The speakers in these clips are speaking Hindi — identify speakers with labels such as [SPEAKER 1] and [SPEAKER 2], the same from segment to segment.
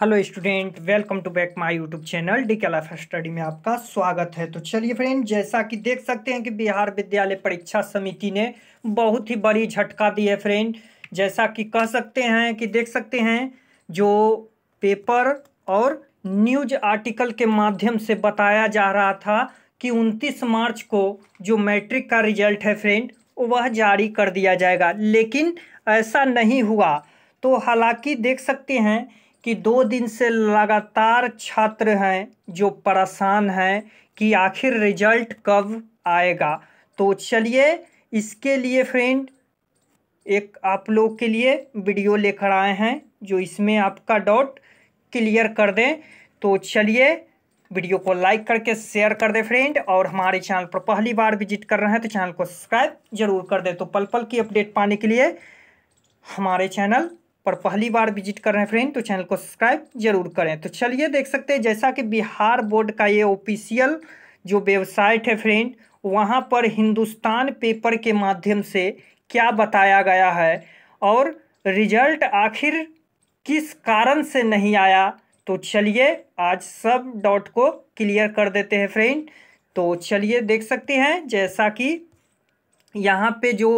[SPEAKER 1] Hello student welcome to back my YouTube channel D life study में आपका स्वागत है। तो चलिए फ्रेंड जैसा कि देख सकते हैं कि बिहार विद्यालय परीक्षा समिति ने बहुत ही बड़ी झटका दी है फ्रेंड जैसा कि कह सकते हैं कि देख सकते हैं, जो पेपर और न्यूज़ आर्टिकल के माध्यम से बताया जा रहा था कि 29 मार्च को जो मैट्रिक का रिज़ल्ट है फ्रेंड वह जारी कर दिया जाएगा। लेकिन ऐसा नहीं हुआ। तो हालाँकि देख सकते हैं कि दो दिन से लगातार छात्र हैं जो परेशान हैं कि आखिर रिज़ल्ट कब आएगा। तो चलिए इसके लिए फ्रेंड, एक आप लोग के लिए वीडियो लेकर आए हैं, जो इसमें आपका डाउट क्लियर कर दें। तो चलिए वीडियो को लाइक करके शेयर कर दें फ्रेंड, और हमारे चैनल पर पहली बार विज़िट कर रहे हैं तो चैनल को सब्सक्राइब ज़रूर कर दें। तो पल पल की अपडेट पाने के लिए हमारे चैनल पर पहली बार विज़िट कर रहे हैं फ्रेंड तो चैनल को सब्सक्राइब ज़रूर करें। तो चलिए देख सकते हैं, जैसा कि बिहार बोर्ड का ये ऑफिशियल जो वेबसाइट है फ्रेंड, वहाँ पर हिंदुस्तान पेपर के माध्यम से क्या बताया गया है और रिज़ल्ट आखिर किस कारण से नहीं आया तो चलिए आज सब डॉट को क्लियर कर देते हैं फ्रेंड। तो चलिए देख सकते हैं, जैसा कि यहाँ पे जो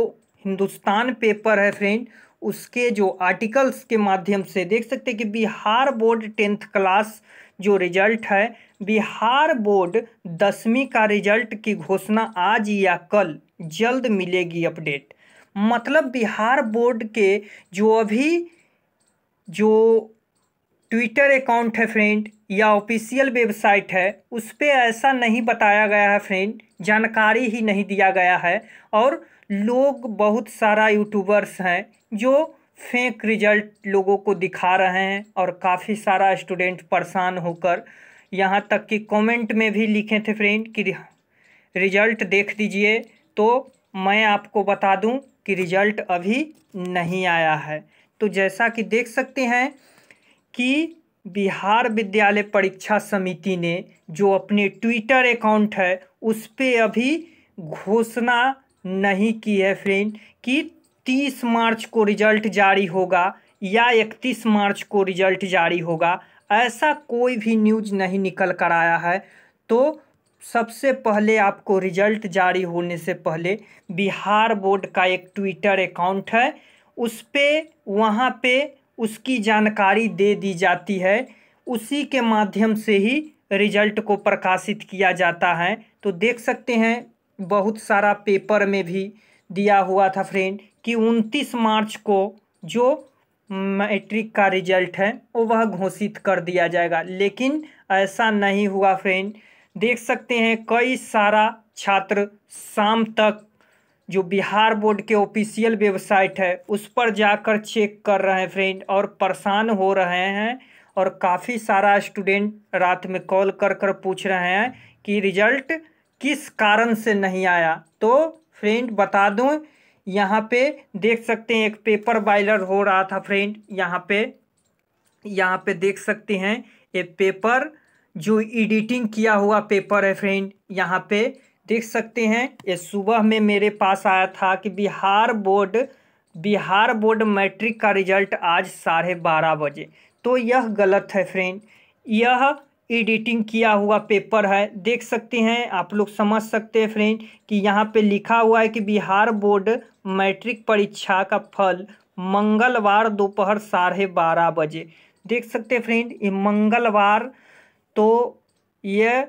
[SPEAKER 1] हिंदुस्तान पेपर है फ्रेंड उसके जो आर्टिकल्स के माध्यम से देख सकते हैं कि बिहार बोर्ड टेंथ क्लास जो रिज़ल्ट है, बिहार बोर्ड दसवीं का रिज़ल्ट की घोषणा आज या कल जल्द मिलेगी अपडेट मतलब बिहार बोर्ड के जो अभी जो ट्विटर अकाउंट है फ्रेंड या ऑफिशियल वेबसाइट है उस पर ऐसा नहीं बताया गया है फ्रेंड जानकारी ही नहीं दिया गया है, और लोग बहुत सारा यूट्यूबर्स हैं जो फेक रिज़ल्ट लोगों को दिखा रहे हैं और काफ़ी सारा स्टूडेंट परेशान होकर यहाँ तक कि कमेंट में भी लिखे थे फ्रेंड कि रिज़ल्ट देख दीजिए। तो मैं आपको बता दूँ कि रिज़ल्ट अभी नहीं आया है। तो जैसा कि देख सकते हैं कि बिहार विद्यालय परीक्षा समिति ने जो अपने ट्विटर अकाउंट है, उस पर अभी घोषणा नहीं की है फ्रेंड, कि तीस मार्च को रिज़ल्ट जारी होगा या इकतीस मार्च को रिज़ल्ट जारी होगा, ऐसा कोई भी न्यूज़ नहीं निकल कर आया है। तो सबसे पहले आपको रिज़ल्ट जारी होने से पहले बिहार बोर्ड का एक ट्विटर अकाउंट है, उस पर वहाँ पे उसकी जानकारी दे दी जाती है। उसी के माध्यम से ही रिज़ल्ट को प्रकाशित किया जाता है। तो देख सकते हैं बहुत सारा पेपर में भी दिया हुआ था फ्रेंड कि उनतीस मार्च को जो मैट्रिक का रिज़ल्ट है, वो वह घोषित कर दिया जाएगा। लेकिन ऐसा नहीं हुआ फ्रेंड देख सकते हैं, कई सारा छात्र शाम तक जो बिहार बोर्ड के ऑफिशियल वेबसाइट है, उस पर जाकर चेक कर रहे हैं फ्रेंड और परेशान हो रहे हैं और काफ़ी सारा स्टूडेंट रात में कॉल कर कर पूछ रहे हैं कि रिज़ल्ट किस कारण से नहीं आया? तो फ्रेंड बता दूँ, यहाँ पे देख सकते हैं, एक पेपर बाइलर हो रहा था फ्रेंड। यहाँ पे यहाँ पे देख सकते हैं ये पेपर जो एडिटिंग किया हुआ पेपर है फ्रेंड। यहाँ पे देख सकते हैं, ये सुबह में मेरे पास आया था कि Bihar board Bihar board matric का रिज़ल्ट आज साढ़े बारह बजे। तो यह गलत है फ्रेंड। यह एडिटिंग किया हुआ पेपर है। देख सकते हैं, आप लोग समझ सकते हैं फ्रेंड, कि यहाँ पे लिखा हुआ है कि बिहार बोर्ड मैट्रिक परीक्षा का फल मंगलवार दोपहर साढ़े बारह बजे। देख सकते हैं फ्रेंड, ये मंगलवार तो ये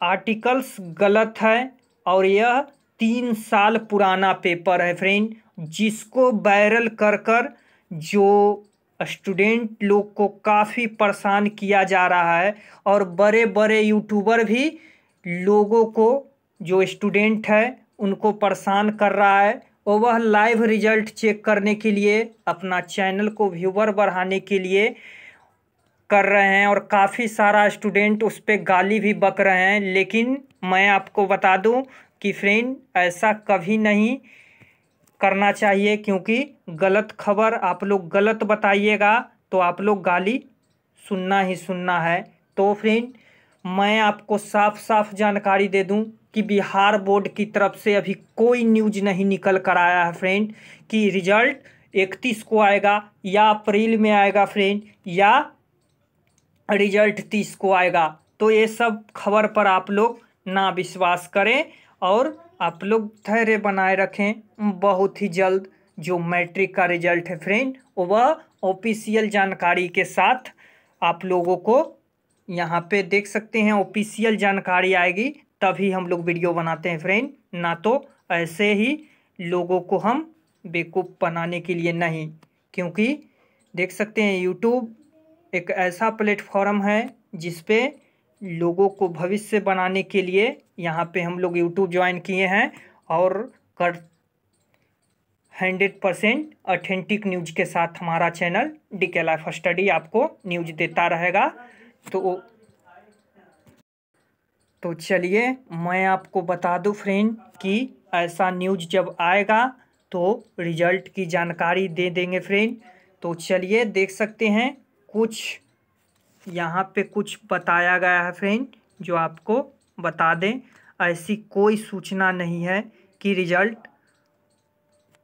[SPEAKER 1] आर्टिकल्स गलत है और यह तीन साल पुराना पेपर है फ्रेंड, जिसको वायरल कर कर जो स्टूडेंट लोग को काफ़ी परेशान किया जा रहा है और बड़े बड़े यूट्यूबर भी लोगों को, जो स्टूडेंट है, उनको परेशान कर रहा है और वह लाइव रिज़ल्ट चेक करने के लिए, अपना चैनल को व्यूवर बढ़ाने के लिए कर रहे हैं और काफ़ी सारा स्टूडेंट उस पर गाली भी बक रहे हैं। लेकिन मैं आपको बता दूँ कि फ्रेंड, ऐसा कभी नहीं करना चाहिए क्योंकि गलत खबर आप लोग गलत बताइएगा तो आप लोग गाली सुनना ही सुनना है। तो फ्रेंड मैं आपको साफ़ साफ़ जानकारी दे दूँ कि बिहार बोर्ड की तरफ़ से अभी कोई न्यूज़ नहीं निकल कर आया है फ्रेंड कि रिज़ल्ट इकतीस को आएगा या अप्रैल में आएगा फ्रेंड या रिज़ल्ट तीस को आएगा। तो ये सब खबर पर आप लोग ना विश्वास करें। और आप लोग धैर्य बनाए रखें, बहुत ही जल्द जो मैट्रिक का रिज़ल्ट है फ्रेंड, वह ऑफिशियल जानकारी के साथ आप लोगों को यहाँ पे देख सकते हैं, ऑफिशियल जानकारी आएगी, तभी हम लोग वीडियो बनाते हैं फ्रेंड। ना तो ऐसे ही लोगों को हम बेवकूफ़ बनाने के लिए नहीं, क्योंकि देख सकते हैं यूट्यूब एक ऐसा प्लेटफॉर्म है जिस पे लोगों को भविष्य बनाने के लिए यहाँ पे हम लोग यूट्यूब ज्वाइन किए हैं और कर हंड्रेड परसेंट ऑथेंटिक न्यूज़ के साथ हमारा channel D K life study आपको न्यूज़ देता रहेगा। तो तो चलिए मैं आपको बता दूँ फ्रेंड कि ऐसा न्यूज़ जब आएगा तो रिज़ल्ट की जानकारी दे देंगे फ्रेंड तो चलिए देख सकते हैं कुछ यहाँ पे कुछ बताया गया है फ्रेंड, जो आपको बता दें। ऐसी कोई सूचना नहीं है कि रिज़ल्ट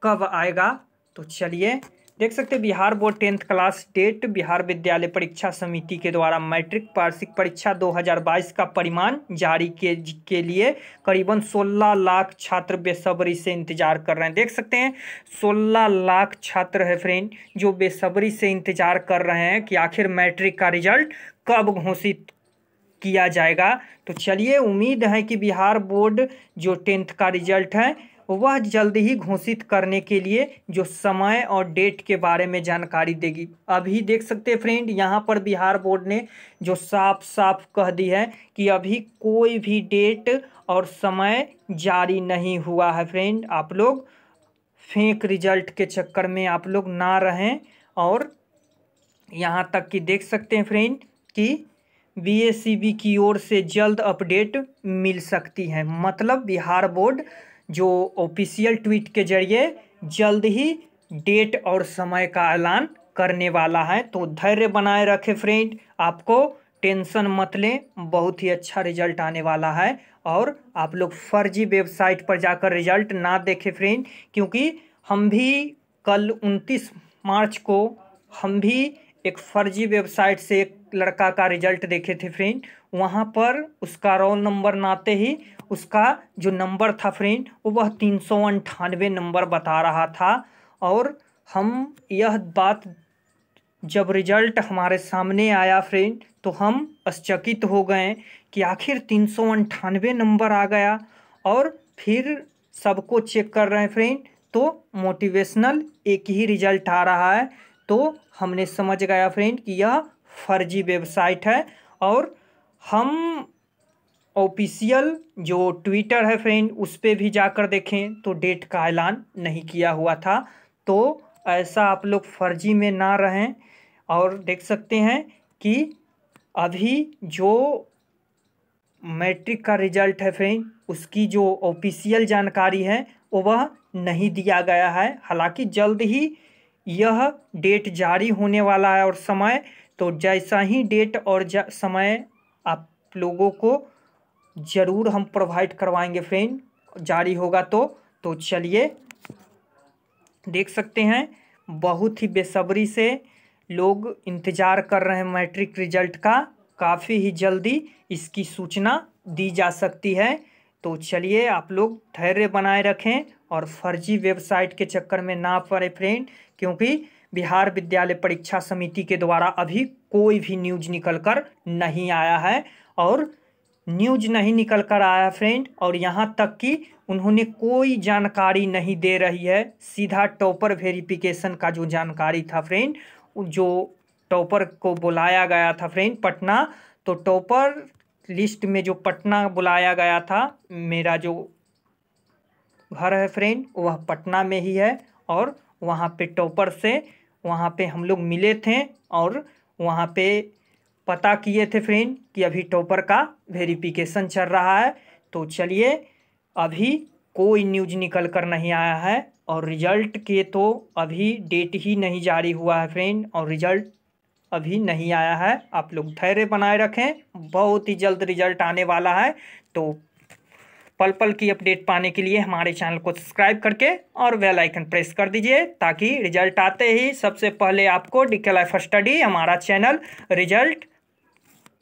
[SPEAKER 1] कब आएगा। तो चलिए देख सकते हैं, Bihar board tenth class date, Bihar Vidyalaya Pariksha Samiti के द्वारा मैट्रिक वार्षिक परीक्षा 2022 का परिमाण जारी के के लिए करीबन 16 लाख छात्र बेसब्री से इंतज़ार कर रहे हैं। देख सकते हैं 16 लाख छात्र है फ्रेंड, जो बेसब्री से इंतज़ार कर रहे हैं कि आखिर मैट्रिक का रिज़ल्ट कब घोषित किया जाएगा। तो चलिए, उम्मीद है कि बिहार बोर्ड जो टेंथ का रिज़ल्ट है वह जल्द ही घोषित करने के लिए जो समय और डेट के बारे में जानकारी देगी। अभी देख सकते हैं फ्रेंड, यहाँ पर बिहार बोर्ड ने जो साफ़ साफ़ कह दी है कि अभी कोई भी डेट और समय जारी नहीं हुआ है फ्रेंड। आप लोग फेंक रिज़ल्ट के चक्कर में आप लोग ना रहें और यहाँ तक कि देख सकते हैं फ्रेंड कि बीएससीबी की ओर से जल्द अपडेट मिल सकती है। मतलब बिहार बोर्ड जो ऑफिशियल ट्वीट के ज़रिए जल्द ही डेट और समय का ऐलान करने वाला है। तो धैर्य बनाए रखें फ्रेंड आपको टेंशन मत लें, बहुत ही अच्छा रिज़ल्ट आने वाला है और आप लोग फर्जी वेबसाइट पर जाकर रिज़ल्ट ना देखें फ्रेंड क्योंकि हम भी कल 29 मार्च को हम भी एक फर्जी वेबसाइट से एक लड़का का रिज़ल्ट देखे थे फ्रेंड वहाँ पर उसका रोल नंबर नाते ही उसका जो नंबर था फ्रेंड वो वह तीन सौ अंठानवे नंबर बता रहा था। और हम यह बात जब रिज़ल्ट हमारे सामने आया फ्रेंड तो हम आश्चकित हो गए कि आखिर तीन सौ अंठानवे नंबर आ गया। और फिर सबको चेक कर रहे हैं फ्रेंड तो मोटिवेशनल एक ही रिज़ल्ट आ रहा है। तो हमने समझ गया फ्रेंड कि यह फर्जी वेबसाइट है। और हम ऑफिशियल जो ट्विटर है फ्रेंड, उस पर भी जाकर देखें तो डेट का ऐलान नहीं किया हुआ था। तो ऐसा आप लोग फर्जी में ना रहें और देख सकते हैं कि अभी जो मैट्रिक का रिज़ल्ट है फ्रेंड, उसकी जो ऑफिशियल जानकारी है, वो वह नहीं दिया गया है। हालाँकि जल्द ही यह डेट जारी होने वाला है और समय तो जैसा ही डेट और समय आप लोगों को ज़रूर हम प्रोवाइड करवाएँगे फ्रेंड जारी होगा तो तो चलिए देख सकते हैं, बहुत ही बेसब्री से लोग इंतज़ार कर रहे हैं मैट्रिक रिज़ल्ट का। काफ़ी ही जल्दी इसकी सूचना दी जा सकती है। तो चलिए आप लोग धैर्य बनाए रखें और फर्जी वेबसाइट के चक्कर में ना पड़े फ्रेंड क्योंकि बिहार विद्यालय परीक्षा समिति के द्वारा अभी कोई भी न्यूज़ निकल कर नहीं आया है। और न्यूज़ नहीं निकल कर आया फ्रेंड, और यहाँ तक कि उन्होंने कोई जानकारी नहीं दे रही है। सीधा टॉपर वेरिफिकेशन का जो जानकारी था फ्रेंड जो टॉपर को बुलाया गया था फ्रेंड पटना तो टॉपर लिस्ट में जो पटना बुलाया गया था, मेरा जो घर है फ्रेंड, वह पटना में ही है, और वहाँ पे टॉपर से वहाँ पे हम लोग मिले थे, और वहाँ पे पता किए थे फ्रेंड कि अभी टॉपर का वेरिफिकेशन चल रहा है। तो चलिए, अभी कोई न्यूज़ निकल कर नहीं आया है और रिज़ल्ट के तो अभी डेट ही नहीं जारी हुआ है फ्रेंड और रिज़ल्ट अभी नहीं आया है। आप लोग धैर्य बनाए रखें, बहुत ही जल्द रिज़ल्ट आने वाला है। तो पल पल की अपडेट पाने के लिए हमारे चैनल को सब्सक्राइब करके और बेल आइकन प्रेस कर दीजिए ताकि रिज़ल्ट आते ही सबसे पहले आपको डी के लाइफ स्टडी हमारा चैनल रिज़ल्ट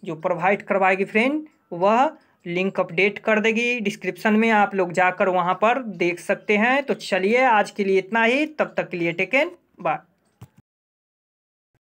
[SPEAKER 1] जो प्रोवाइड करवाएगी फ्रेंड वह लिंक अपडेट कर देगी। डिस्क्रिप्शन में आप लोग जाकर वहाँ पर देख सकते हैं। तो चलिए आज के लिए इतना ही। तब तक के लिए टेकन बाय